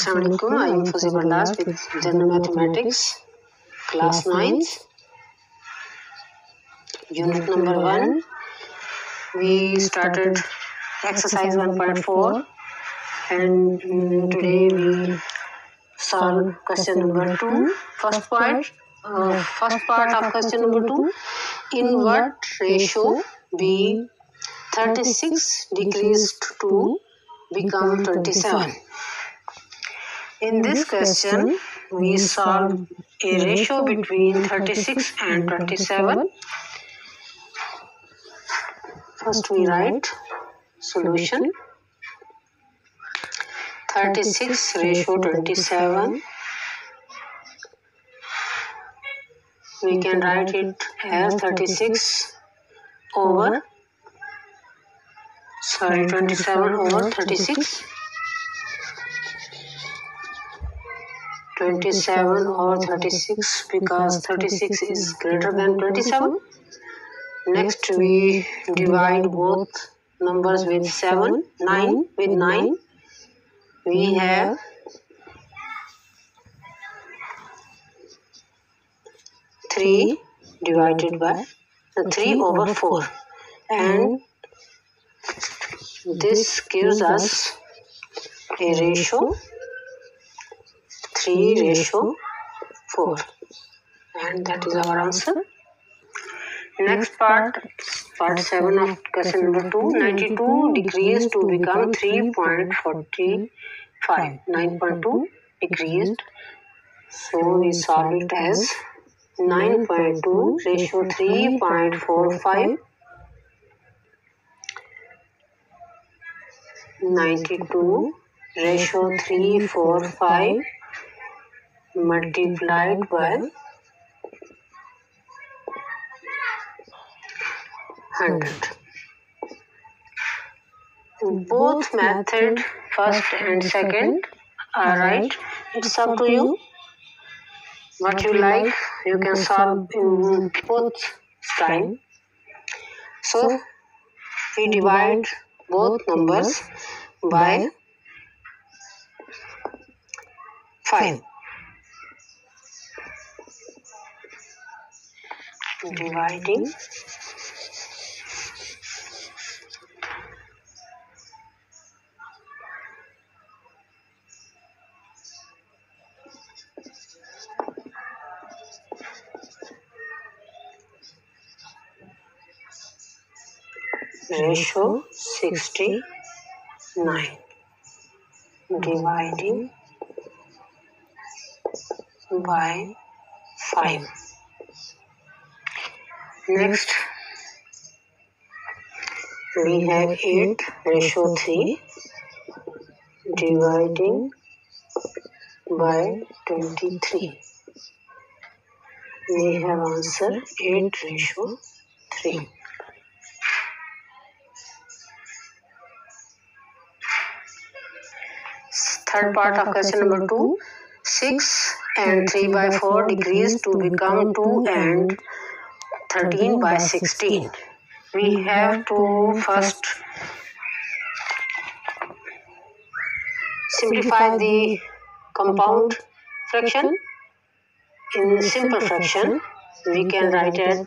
I am Fuzzy Bardas with General Mathematics, Class 9th, Unit number 1. We started exercise 1.4 and mm, today we solve question number 2. First part, uh, first part of question number 2. In what ratio be 36 decreased to become 27? In this question, we solve a ratio between 36 and 27. First we write solution. 36 ratio 27. We can write it as 36 over, sorry, 27 over 36. 27 or 36 because 36 is greater than 27. Next we divide both numbers with 7, 9 with 9. We have 3 divided by uh, 3 over 4 and this gives us a ratio 3 ratio 4 and that is our answer. Next part part 7 of question number 2 92 decreased to become 3.45 9.2 decreased so we solve it as 9.2 ratio 3.45 92 ratio 345 multiplied by 100. Both method, first and second, are right. It's up to you. What you like, you can solve in both time. So, we divide both numbers by 5. Dividing ratio 69 dividing by 5 Next, we have 8 ratio 3 dividing by 23. We have answer 8 ratio 3. Third part of question number 2. 6 and 3 by 4 decrease to become 2 and 13 by 16. We have to first simplify the compound fraction. In simple fraction, we can write it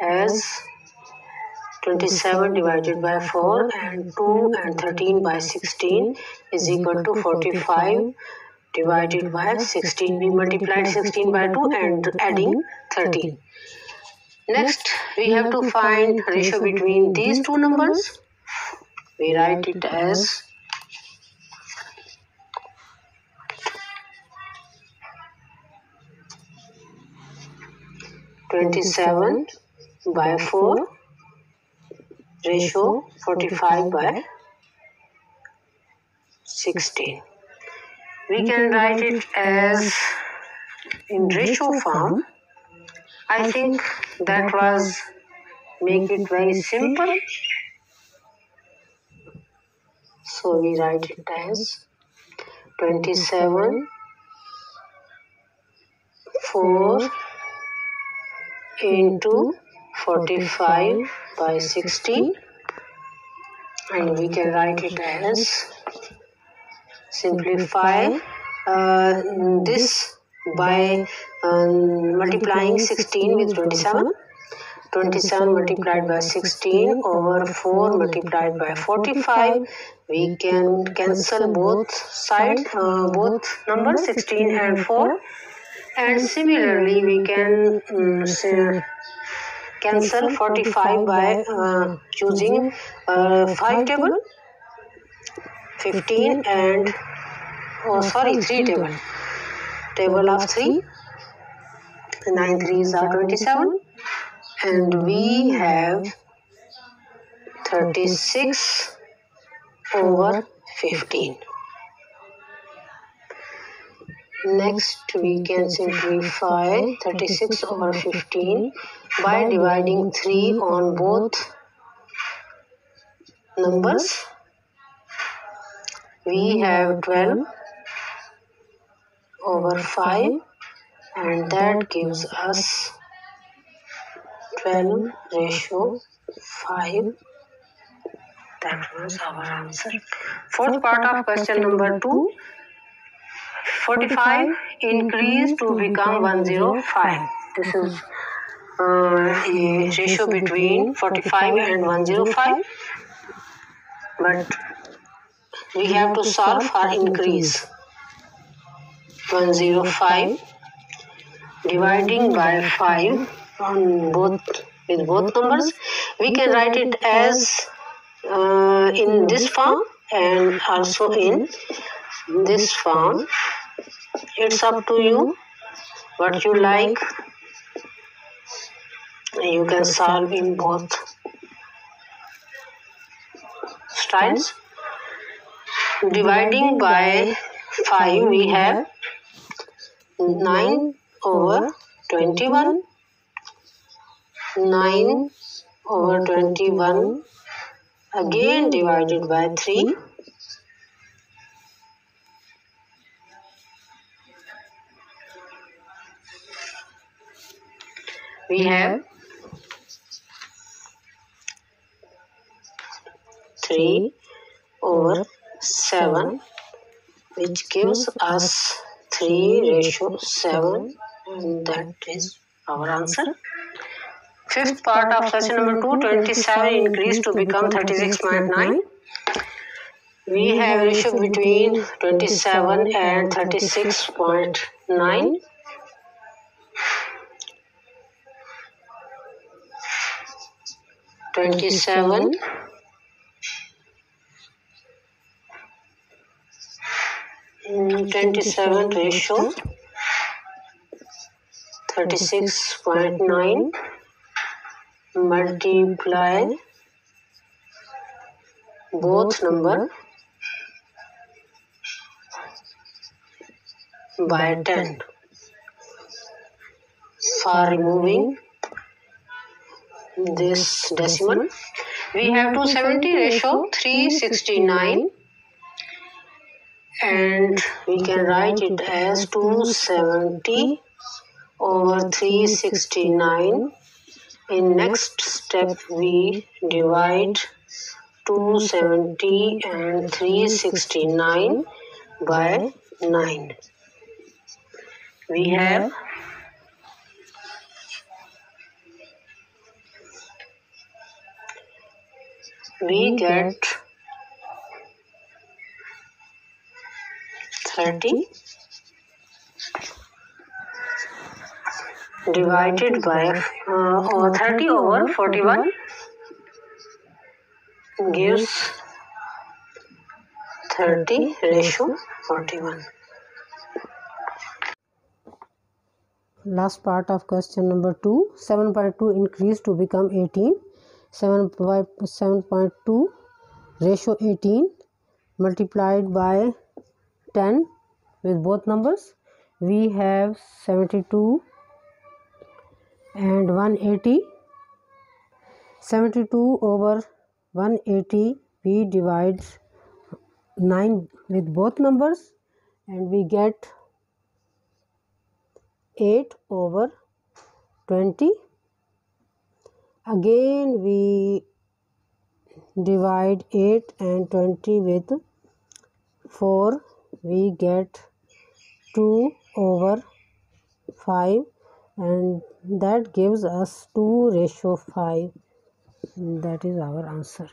as 27 divided by 4 and 2 and 13 by 16 is equal to 45 divided by 16. We multiplied 16 by 2 and adding 13. Next, we have to find ratio between these two numbers. We write it as Twenty-seven by four ratio forty-five by sixteen. We can write it as in ratio form. I think that was make it very simple. So we write it as 27 4 into 45 by 16 and we can write it as simplify uh, this by um, multiplying 16 with 27 27 multiplied by 16 over 4 multiplied by 45 we can cancel both sides uh, both numbers 16 and 4 and similarly we can um, say, cancel 45 by uh, choosing uh, 5 table 15 and oh sorry 3 table table of 3 9 3s are 27 and we have 36 over 15 next we can simplify 36 over 15 by dividing 3 on both numbers. we have 12 over 5 and that gives us 12 ratio 5 that was our answer. Fourth part of question number 2 45 increase to become 105 this is uh, a ratio between 45 and 105 but we have to solve for increase 105 dividing by 5 on both with both numbers. we can write it as uh, in this form and also in this form. it's up to you what you like. you can solve in both styles. Dividing by 5 we have 9 over 21 9 over 21 again divided by 3 we have 3 over 7 which gives us 3 ratio 7 that is our answer Fifth part of question number 2, 27 increased to become 36.9. We have ratio between 27 and 36.9. Twenty-seven, Mm, um, twenty-seven ratio thirty-six point nine. multiply both number by 10 for removing this decimal we have 270 ratio 369 and we can write it as 270 over 369 in next step we divide 270 and 369 by 9 we have we get 30 divided by uh, 30 over 41 gives 30 ratio 41. Last part of question number 2 7.2 increased to become 18 7 by 7.2 ratio 18 multiplied by 10 with both numbers. We have 72 and 180 72 over 180 we divide 9 with both numbers and we get 8 over 20 again we divide 8 and 20 with 4 we get 2 over 5 and that gives us 2 ratio 5 that is our answer